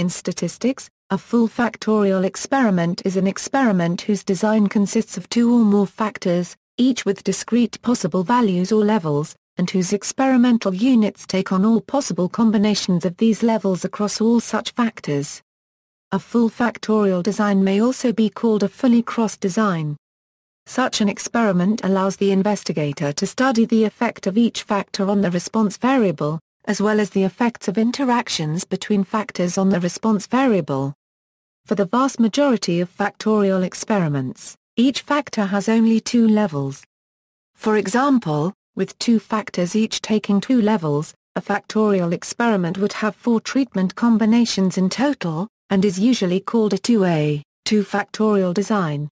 In statistics, a full factorial experiment is an experiment whose design consists of two or more factors, each with discrete possible values or levels, and whose experimental units take on all possible combinations of these levels across all such factors. A full factorial design may also be called a fully crossed design. Such an experiment allows the investigator to study the effect of each factor on the response variable, as well as the effects of interactions between factors on the response variable. For the vast majority of factorial experiments, each factor has only two levels. For example, with two factors each taking two levels, a factorial experiment would have four treatment combinations in total, and is usually called a 2A, 2 factorial design.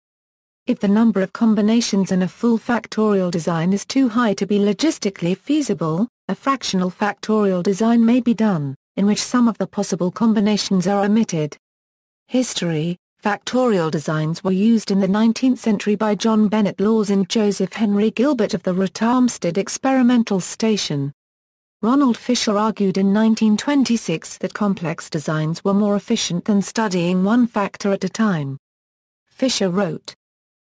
If the number of combinations in a full factorial design is too high to be logistically feasible, a fractional factorial design may be done, in which some of the possible combinations are omitted. History Factorial designs were used in the 19th century by John Bennet Lawes and Joseph Henry Gilbert of the Rothamsted Experimental Station. Ronald Fisher argued in 1926 that complex designs were more efficient than studying one factor at a time. Fisher wrote,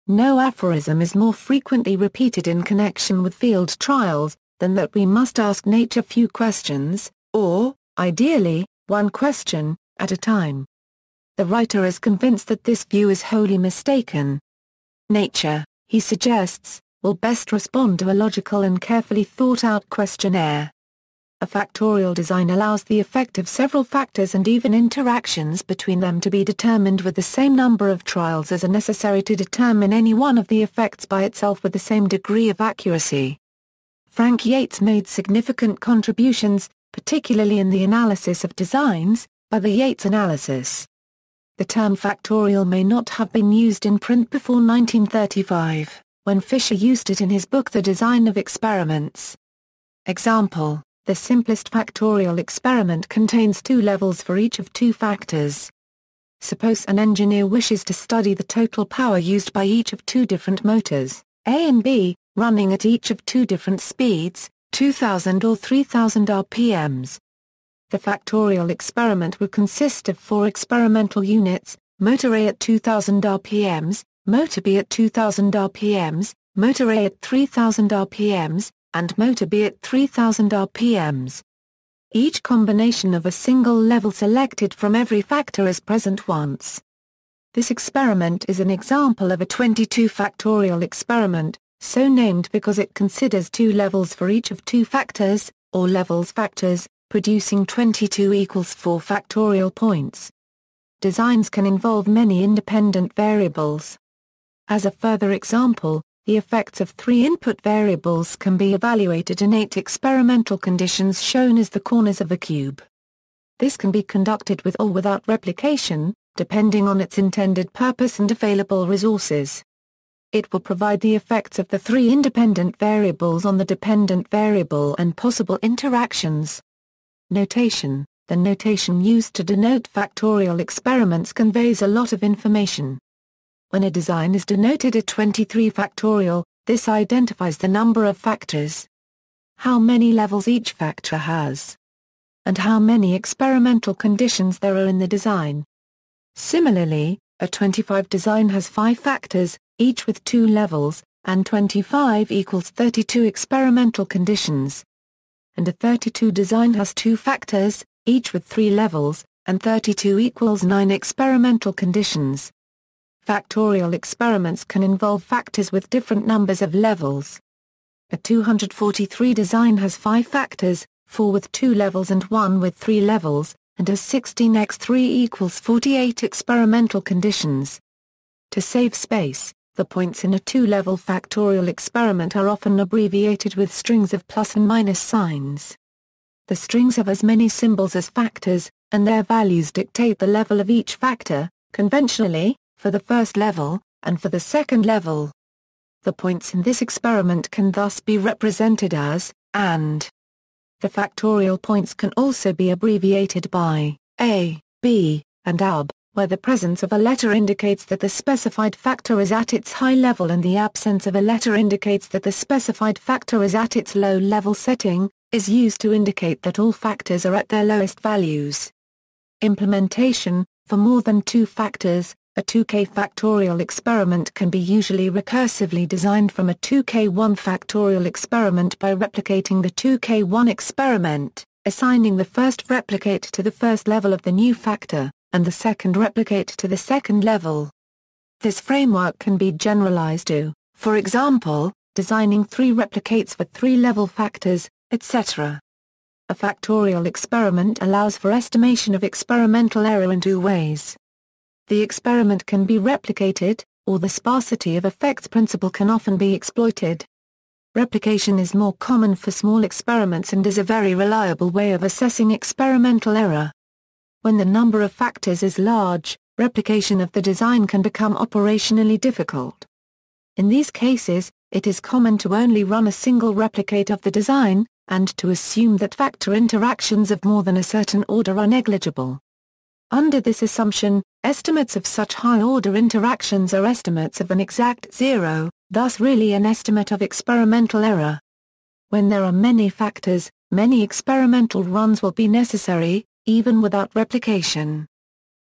No aphorism is more frequently repeated in connection with field trials, than that we must ask nature few questions, or, ideally, one question, at a time. The writer is convinced that this view is wholly mistaken. Nature, he suggests, will best respond to a logical and carefully thought-out questionnaire. A factorial design allows the effect of several factors and even interactions between them to be determined with the same number of trials as are necessary to determine any one of the effects by itself with the same degree of accuracy. Frank Yates made significant contributions, particularly in the analysis of designs, by the Yates analysis. The term factorial may not have been used in print before 1935, when Fisher used it in his book The Design of Experiments. Example, the simplest factorial experiment contains two levels for each of two factors. Suppose an engineer wishes to study the total power used by each of two different motors, A and B, running at each of two different speeds, 2000 or 3000 RPMs, the factorial experiment would consist of four experimental units, motor A at 2000 rpms, motor B at 2000 rpms, motor A at 3000 rpms, and motor B at 3000 rpms. Each combination of a single level selected from every factor is present once. This experiment is an example of a 22 factorial experiment, so named because it considers two levels for each of two factors, or levels factors, producing 22 equals 4 factorial points. Designs can involve many independent variables. As a further example, the effects of three input variables can be evaluated in eight experimental conditions shown as the corners of a cube. This can be conducted with or without replication, depending on its intended purpose and available resources. It will provide the effects of the three independent variables on the dependent variable and possible interactions. Notation The notation used to denote factorial experiments conveys a lot of information. When a design is denoted at 23 factorial, this identifies the number of factors. How many levels each factor has. And how many experimental conditions there are in the design. Similarly, a 25 design has 5 factors, each with 2 levels, and 25 equals 32 experimental conditions and a 32 design has two factors, each with three levels, and 32 equals 9 experimental conditions. Factorial experiments can involve factors with different numbers of levels. A 243 design has five factors, four with two levels and one with three levels, and has 16x3 equals 48 experimental conditions. To save space, the points in a two-level factorial experiment are often abbreviated with strings of plus and minus signs. The strings have as many symbols as factors, and their values dictate the level of each factor, conventionally, for the first level, and for the second level. The points in this experiment can thus be represented as, and. The factorial points can also be abbreviated by, A, B, and UB where the presence of a letter indicates that the specified factor is at its high level and the absence of a letter indicates that the specified factor is at its low level setting, is used to indicate that all factors are at their lowest values. Implementation For more than two factors, a 2k factorial experiment can be usually recursively designed from a 2k1 factorial experiment by replicating the 2k1 experiment, assigning the first replicate to the first level of the new factor, and the second replicate to the second level. This framework can be generalized to, for example, designing three replicates for three-level factors, etc. A factorial experiment allows for estimation of experimental error in two ways. The experiment can be replicated, or the sparsity of effects principle can often be exploited. Replication is more common for small experiments and is a very reliable way of assessing experimental error. When the number of factors is large, replication of the design can become operationally difficult. In these cases, it is common to only run a single replicate of the design, and to assume that factor interactions of more than a certain order are negligible. Under this assumption, estimates of such high-order interactions are estimates of an exact zero, thus really an estimate of experimental error. When there are many factors, many experimental runs will be necessary, even without replication.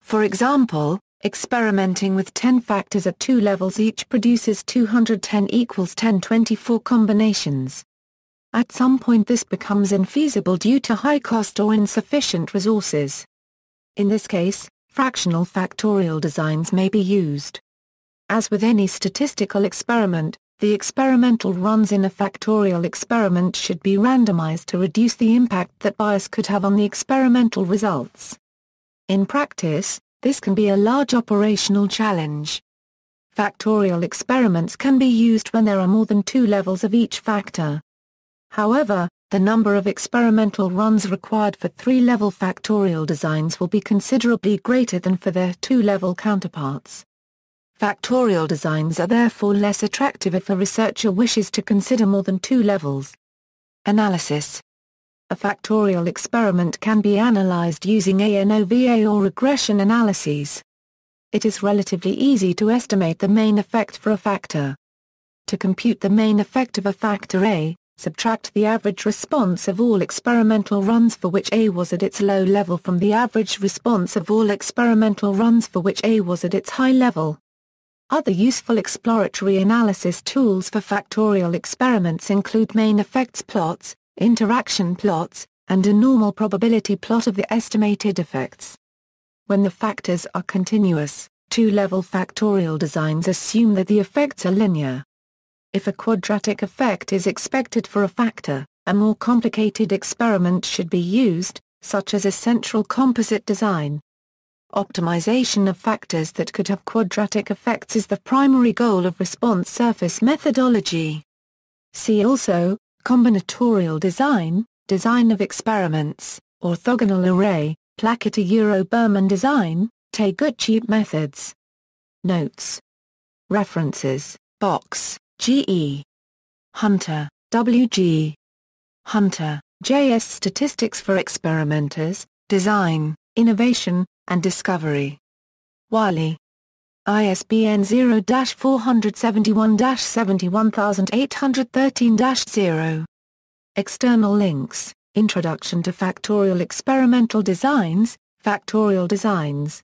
For example, experimenting with 10 factors at two levels each produces 210 equals 1024 combinations. At some point this becomes infeasible due to high cost or insufficient resources. In this case, fractional factorial designs may be used. As with any statistical experiment, the experimental runs in a factorial experiment should be randomized to reduce the impact that bias could have on the experimental results. In practice, this can be a large operational challenge. Factorial experiments can be used when there are more than two levels of each factor. However, the number of experimental runs required for three-level factorial designs will be considerably greater than for their two-level counterparts. Factorial designs are therefore less attractive if a researcher wishes to consider more than two levels. Analysis A factorial experiment can be analyzed using ANOVA or regression analyses. It is relatively easy to estimate the main effect for a factor. To compute the main effect of a factor A, Subtract the average response of all experimental runs for which A was at its low level from the average response of all experimental runs for which A was at its high level. Other useful exploratory analysis tools for factorial experiments include main effects plots, interaction plots, and a normal probability plot of the estimated effects. When the factors are continuous, two-level factorial designs assume that the effects are linear. If a quadratic effect is expected for a factor, a more complicated experiment should be used, such as a central composite design. Optimization of factors that could have quadratic effects is the primary goal of response surface methodology. See also, combinatorial design, design of experiments, orthogonal array, Plackett-Euro-Burman design, Taguchi methods. Notes. References, Box. G.E. Hunter, W.G. Hunter, J.S. Statistics for Experimenters, Design, Innovation, and Discovery. Wiley. ISBN 0-471-71813-0. External links, Introduction to Factorial Experimental Designs, Factorial Designs,